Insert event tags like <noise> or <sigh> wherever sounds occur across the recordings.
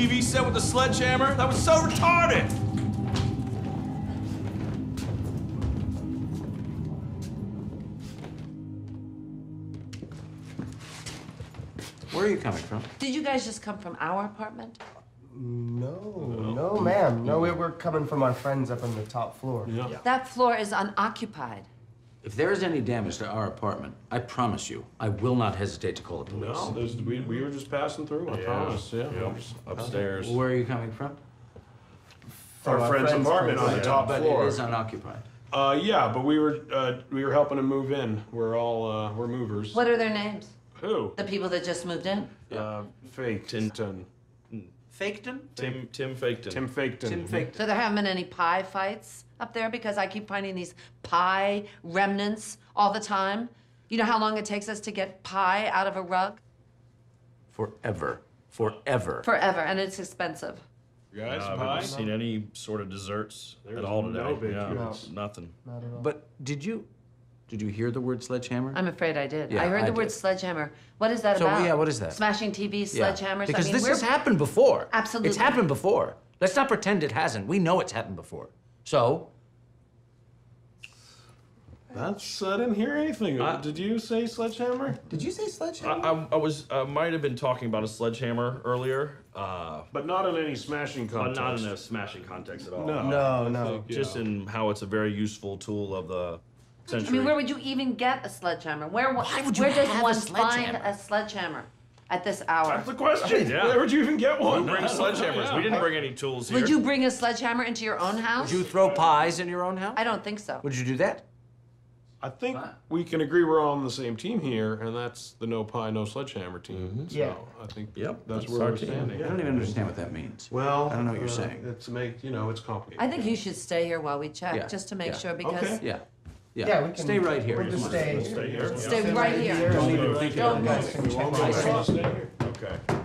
TV set with a sledgehammer? That was so retarded! Where are you coming from? Did you guys just come from our apartment? No, no, ma'am. No, we- we're coming from our friends up on the top floor. That floor is unoccupied. If there is any damage to our apartment, I promise you, I will not hesitate to call the police. No, there's, we, we were just passing through, I promise, yeah. Yep, upstairs. Where are you coming from? Our our friend's friend's apartment on the place. top But floor. it is unoccupied. Uh, yeah, but we were, uh, we were helping them move in. We're all, uh, we're movers. What are their names? Who? The people that just moved in? Uh, Faketon. Faketon? Tim Tim Faketon. Tim Faketon. Tim Faketon. So there haven't been any pie fights up there because I keep finding these pie remnants all the time. You know how long it takes us to get pie out of a rug? Forever. Forever. Forever, and it's expensive. You guys, Uh, I haven't seen any sort of desserts There's at all no today. big yeah, cubes. nothing. Not at all. But did you did you hear the word sledgehammer? I'm afraid I did. Yeah, I heard I the word did. sledgehammer. What is that So, about? yeah, what is that? Smashing TVs, Yeah. sledgehammers. Because I mean, this we're- has happened before. Absolutely. It's happened before. Let's not pretend it hasn't. We know it's happened before. So, That's, I didn't hear anything. Uh, Did you say sledgehammer? Did you say sledgehammer? I, I was uh, might have been talking about a sledgehammer earlier, uh, But not in any smashing but context. not in a smashing context at all. No. no, no. think, yeah. Just in how it's a very useful tool of the I mean, where would you even get a sledgehammer? Where, Why would you where does have a one sledgehammer? find a sledgehammer at this hour? That's the question. Yeah. Where would you even get we one? bring I don't know, sledgehammers. yeah. We didn't bring any tools here. Would you bring a sledgehammer into your own house? would you throw pies in your own house? I don't think so. Would you do that? I think we can agree we're all on the same team here, and that's the no pie, no sledgehammer team. So Yeah. I think Yep, that's, that's where our we're team. standing. I don't even understand what that means. Well, I don't know what you're uh, saying. It's make you know it's complicated. I think you should stay here while we check, Yeah, just to make yeah. sure, because Okay. Yeah. Yeah. Yeah, we can. Stay right here. We'll just stay. Stay here. stay right here. Don't even think Don't about You it. guys can check Okay.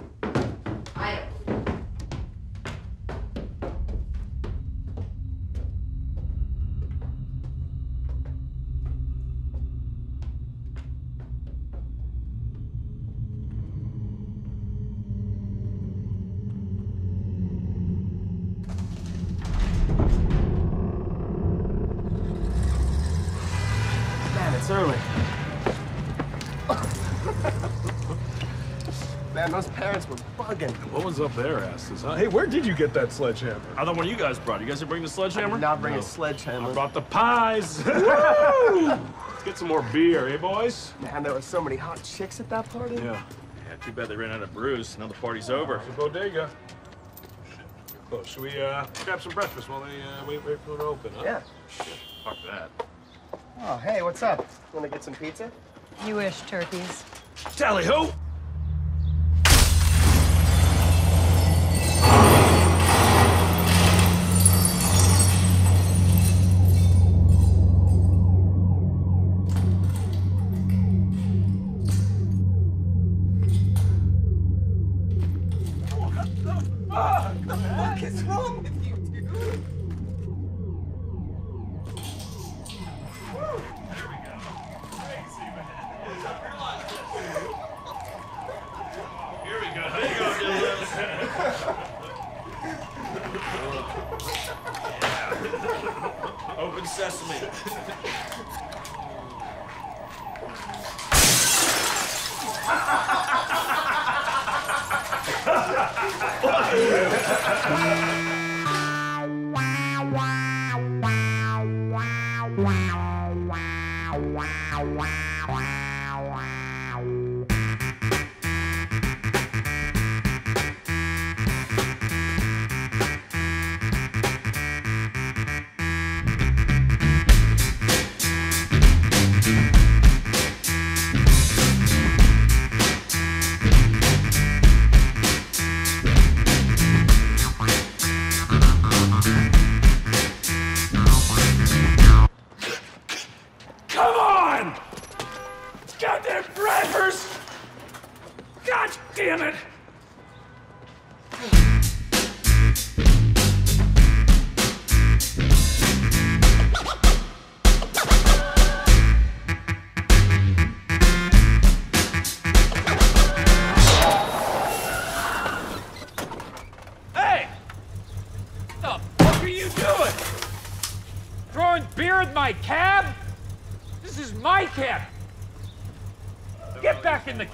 Man, those parents were bugging. What was up their asses? Huh? Hey, where did you get that sledgehammer? I thought one of you guys brought. it. You guys didn't bring the I sledgehammer? did not bring No. a sledgehammer. I brought the pies. <laughs> <laughs> Let's get some more beer, eh, boys? Man, there were so many hot chicks at that party. Yeah. Yeah, too bad they ran out of brews. Now the party's over. The bodega. Oh, should we uh, grab some breakfast while they uh, wait, wait for it to open? Huh? Yeah. Fuck that. Oh, hey, what's up? Want to get some pizza? You wish, turkeys. Tally ho!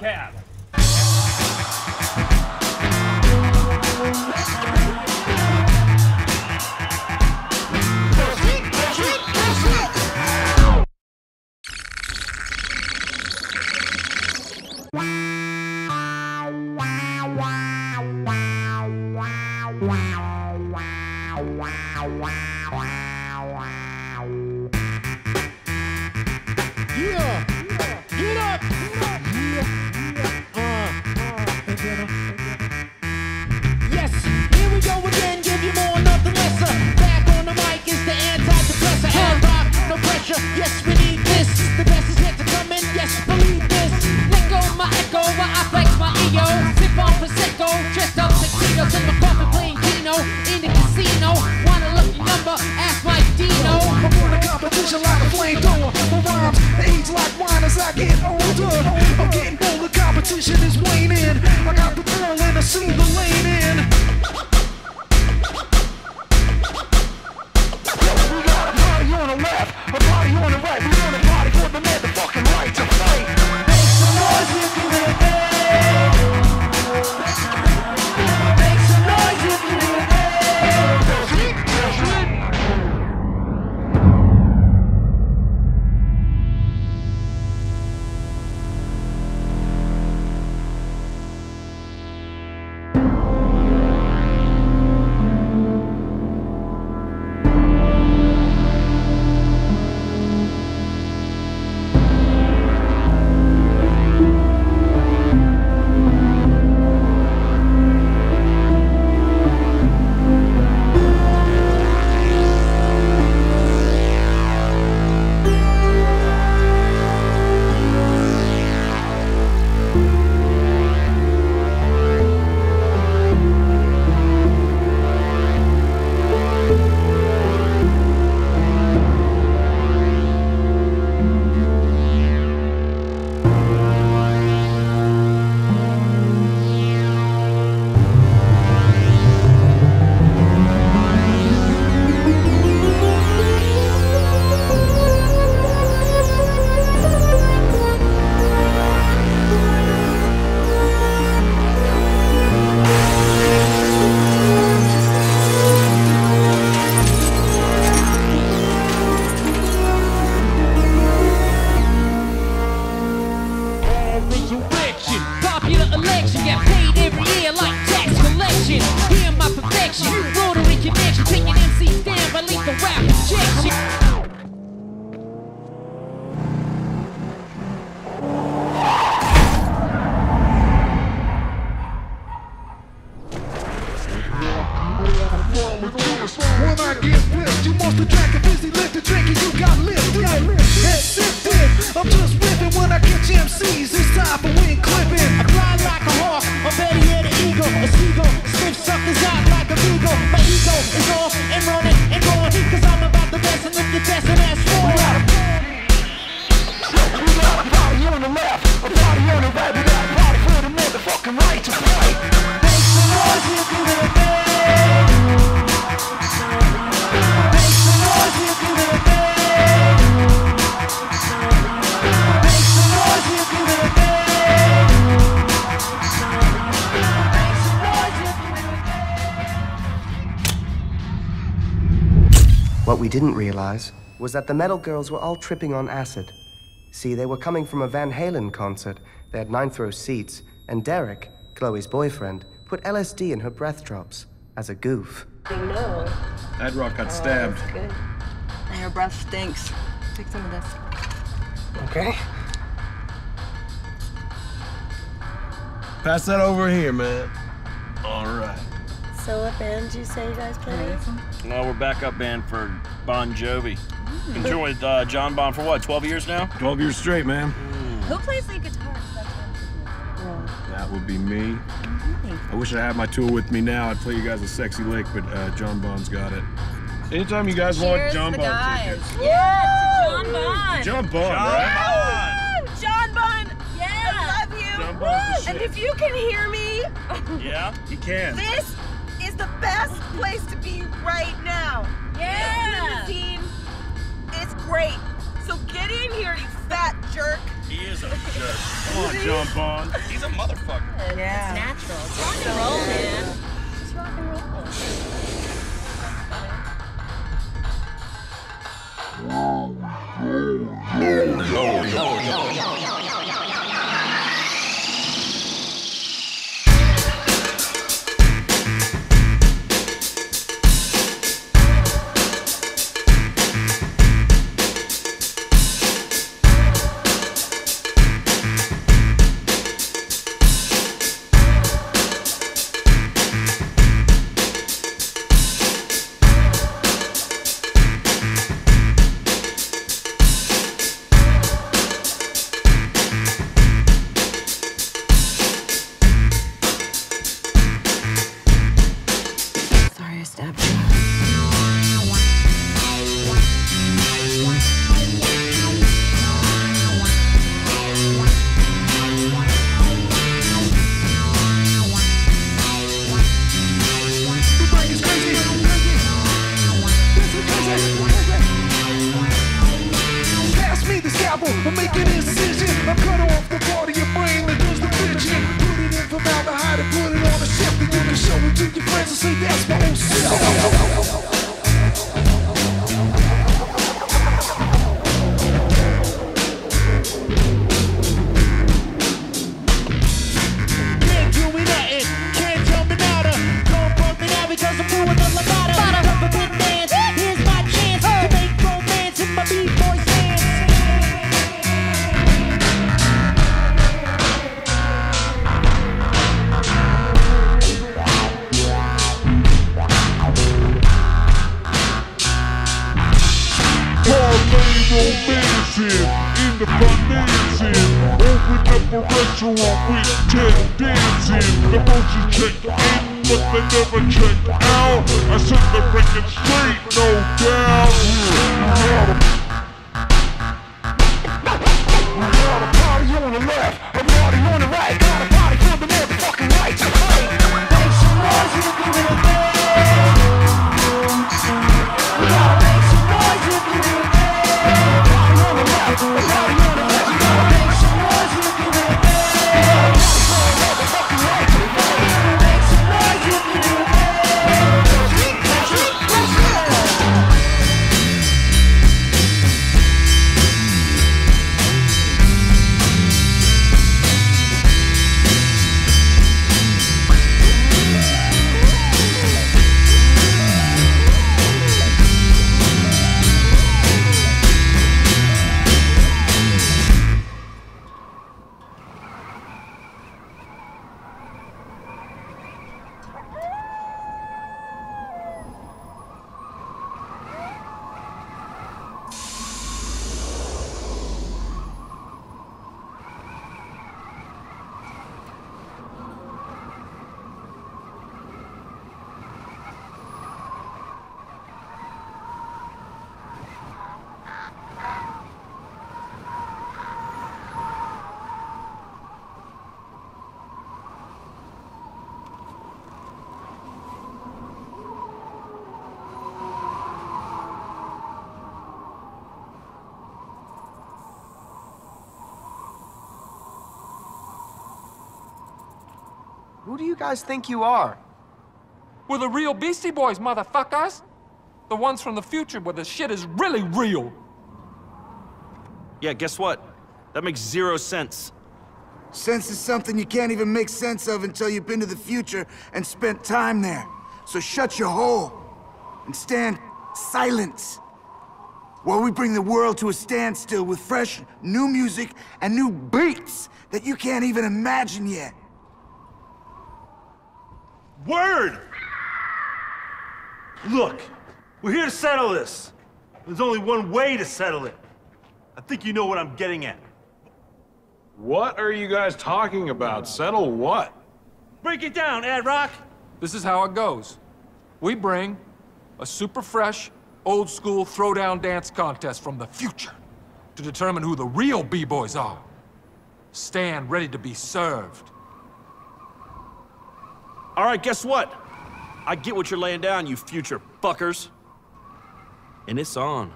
Cab. Competition is waning. I got the ball and I see the lane What we didn't realize was that the metal girls were all tripping on acid. See, they were coming from a Van Halen concert. They had ninth row seats, and Derek, Chloe's boyfriend, put LSD in her breath drops as a goof. That rock got stabbed. Oh, good. And your breath stinks. Take some of this. Okay. Pass that over here, man. All right. So what band did you say you guys played? No, we're backup band for Bon Jovi. Been touring with uh, Jon Bon for what, 12 years now? 12 years straight, man. Who plays the guitar? That would be me. I wish I had my tool with me now. I'd play you guys a sexy lick, but uh, Jon Bon's got it. Anytime you guys want Cheers John to the Bond guys. tickets. Yeah, to Jon Bon. Jon Bon, right? Woo! Jon Bon. Yeah. I love you. Jon Bon's the And if you can hear me, Yeah? He can. this is the best place to be right now. Yeah. Limousine It's great. So get in here, you fat jerk. He is a jerk. Come on, Jon Bon. He's a motherfucker. Yeah. It's natural. It's rock and roll, man. It's rock and roll. Sorry check in, but they never check out. I set the record straight, no Who do you guys think you are? We're the real Beastie Boys, motherfuckers. The ones from the future where the shit is really real. Yeah, guess what? That makes zero sense. Sense is something you can't even make sense of until you've been to the future and spent time there. So shut your hole and stand silent while we bring the world to a standstill with fresh, new music and new beats that you can't even imagine yet. Word! Look, we're here to settle this. There's only one way to settle it. I think you know what I'm getting at. What are you guys talking about? Settle what? Break it down, Ad Rock. This is how it goes. We bring a super fresh, old school throwdown dance contest from the future to determine who the real B-boys are. Stand ready to be served. All right, guess what? I get what you're laying down, you future fuckers. And it's on.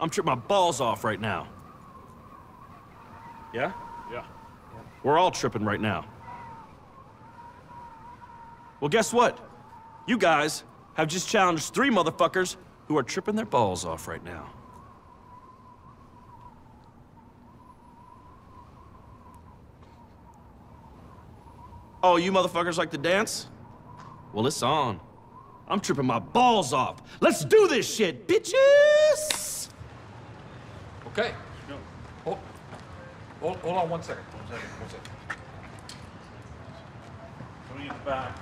I'm tripping my balls off right now. Yeah? Yeah. We're all tripping right now. Well, guess what? You guys have just challenged three motherfuckers who are tripping their balls off right now. Oh, you motherfuckers like to dance? Well, it's on. I'm tripping my balls off. Let's do this shit, bitches! Okay. Hold, hold, hold on one second. One second. One second. Let me get the back.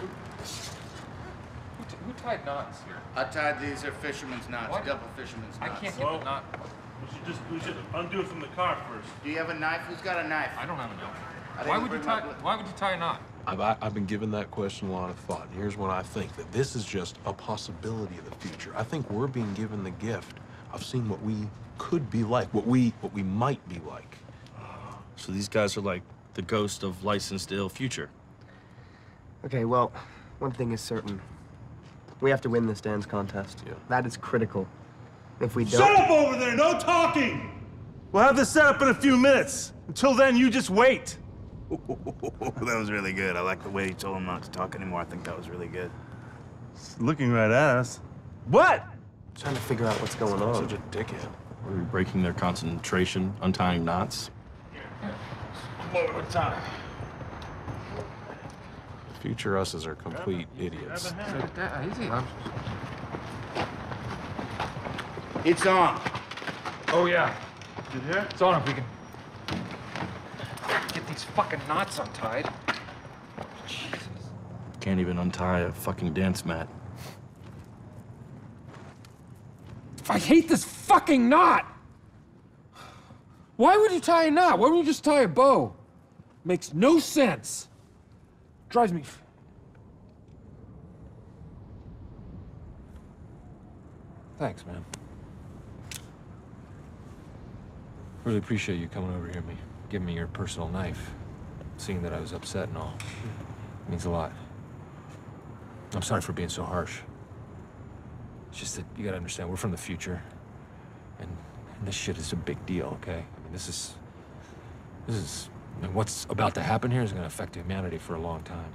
Who, t- who tied knots here? I tied these. They're fisherman's knots. What? Double fisherman's I knots. can't get the knot. We should just we should undo it from the car first. Do you have a knife? Who's got a knife? I don't have a knife. I Why would you bring my tie? Why would you tie a knot? I've, I- I've been given that question a lot of thought. And here's what I think that this is just a possibility of the future. I think we're being given the gift of seeing what we could be like, what we what we might be like. So these guys are like the ghost of licensed ill future. Okay, well, one thing is certain. We have to win this dance contest. Yeah. That is critical. If we don't. Shut up over there! No talking! We'll have this set up in a few minutes. Until then, you just wait. <laughs> that was really good. I like the way you told him not to talk anymore. I think that was really good. It's looking right at us. What? Trying to figure out what's going on. Such a dickhead. Are we breaking their concentration, untying knots? One time. Future us's are complete idiots. Easy. It's on. Oh yeah. Did you hear? It's on if we can get these fucking knots untied. Jesus. Can't even untie a fucking dance mat. I hate this fucking knot. Why would you tie a knot? Why wouldn't you just tie a bow? Makes no sense. Drives me. f- Thanks, man. Really appreciate you coming over here, me, giving me your personal knife, seeing that I was upset and all. means a lot. I'm sorry for being so harsh. It's just that you gotta understand, we're from the future. And, and this shit is a big deal, okay? I mean, this is. This is. I mean, what's about to happen here is gonna affect humanity for a long time.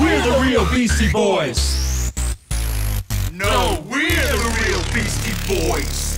We're the real Beastie Boys. No, we're the real Beastie Boys.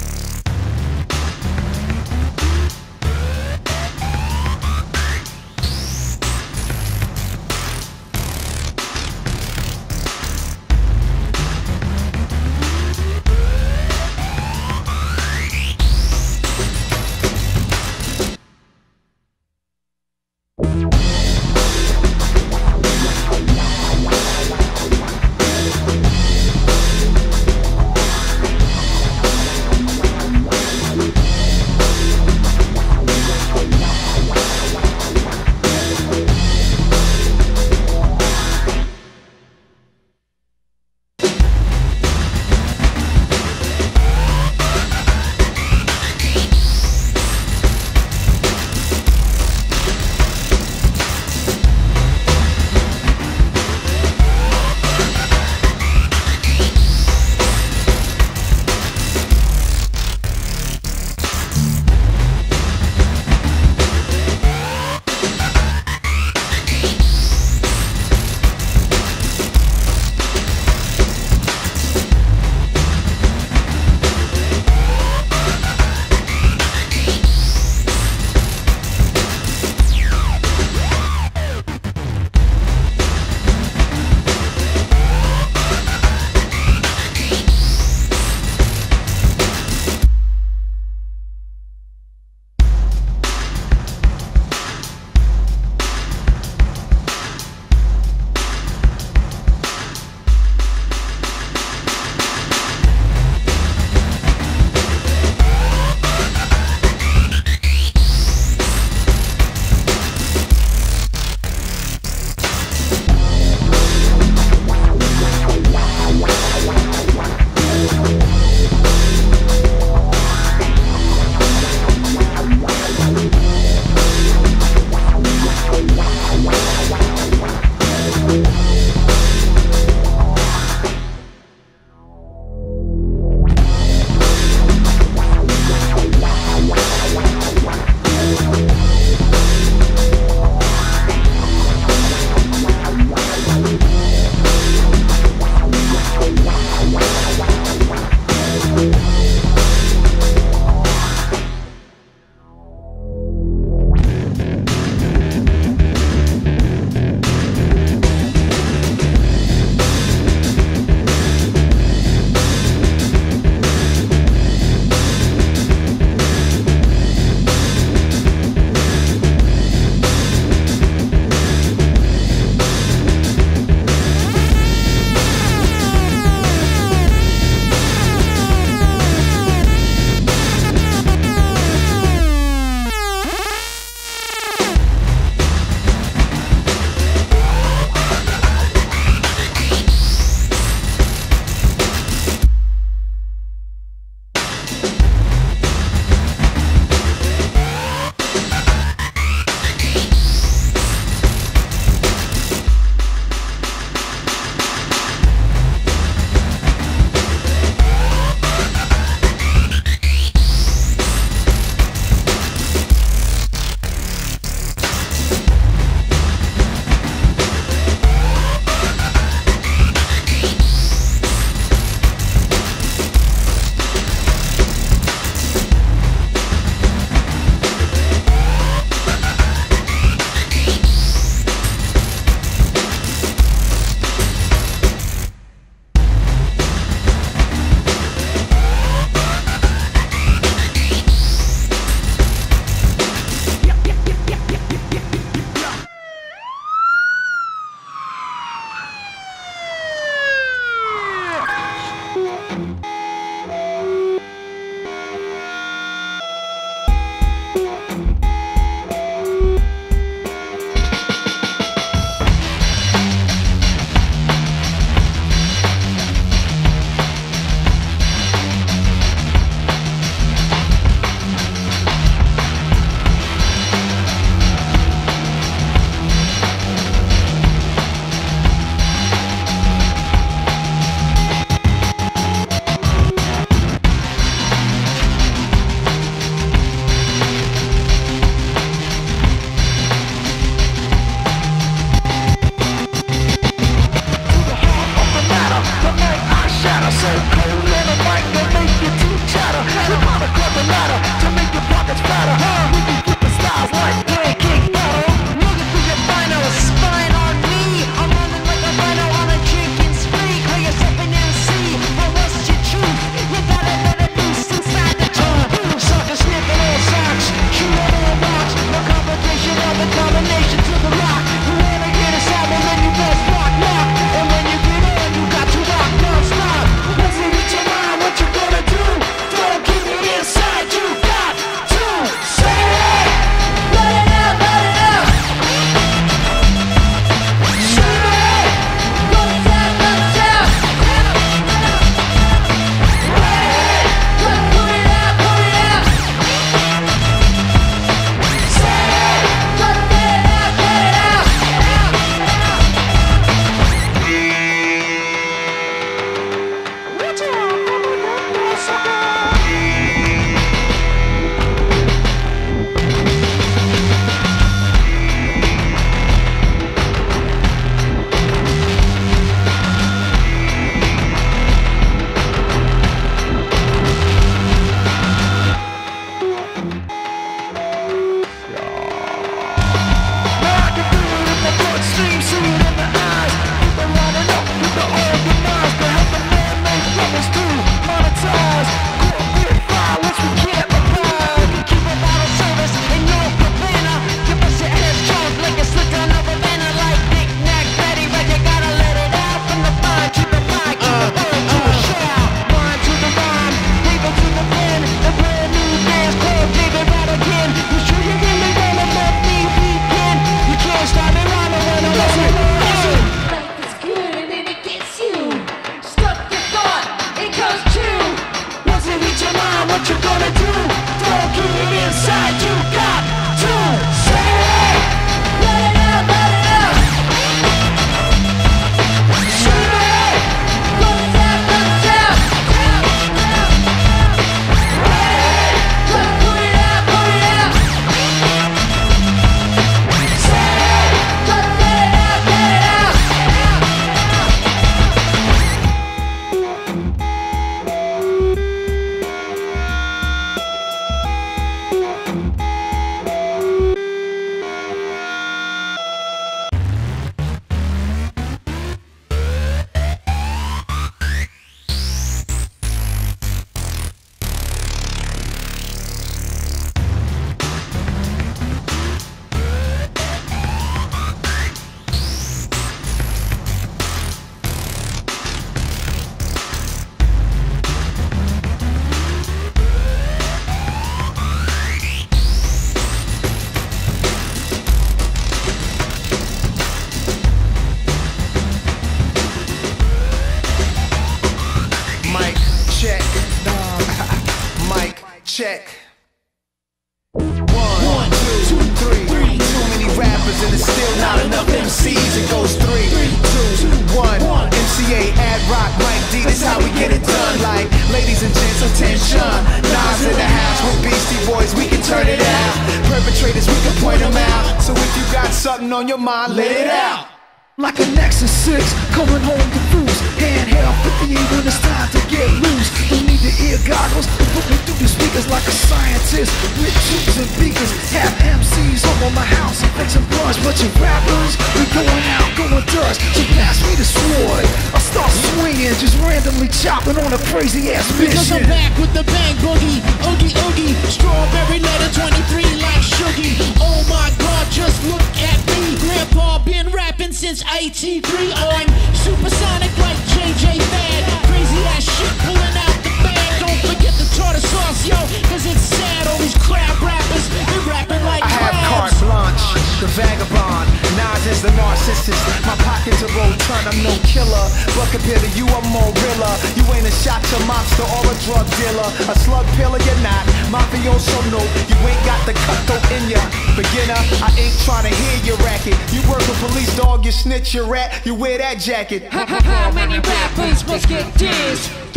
A. With tubes and beakers, have MCs over my house and fixing blunts. But you rappers, we going out, going dust. So pass me the sword. I start swinging, just randomly chopping on a crazy ass Because I'm back with the bang boogie, oogie oogie, strawberry letter 23 like Shuggie. Oh my god, just look at me. Grandpa been rapping since 83. I'm supersonic like JJ Fad. Crazy ass shit pulling out bag. Don't forget the tartar sauce, yo, cause it's sad. All these crab rappers, they rapping like I have crabs. carte blanche, the vagabond. Nas is the narcissist. My pockets are roll turn, I'm no killer. But compared to you, I'm more realer. You ain't a shot to mobster or a drug dealer. A slug pillar, you're not. Mafioso, no. You ain't got the cutthroat in ya. Beginner, I ain't trying to hear your racket. You work with police, dog, you snitch, you rat. You wear that jacket. How many rappers must get dissed?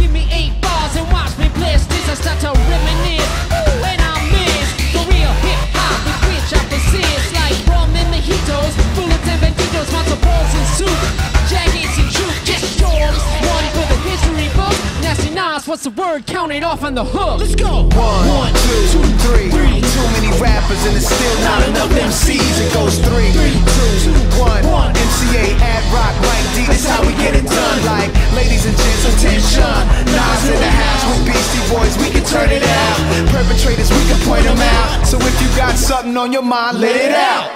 What's the word? Count it off on the hook. Let's go. One, two, three. Too many rappers and it's still not enough MCs. It goes three, two, one. MCA, Ad Rock, Mike D. This how we get it done. Like, ladies and gents, attention. Nas in the house with Beastie Boys, we can turn it out. Perpetrators, we can point them out. So if you got something on your mind, let it out.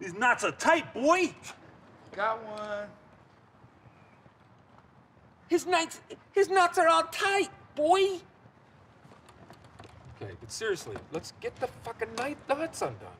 These knots are tight, boy. Got one. His nuts, his nuts are all tight, boy. Okay, but seriously, let's get the fucking night knots undone.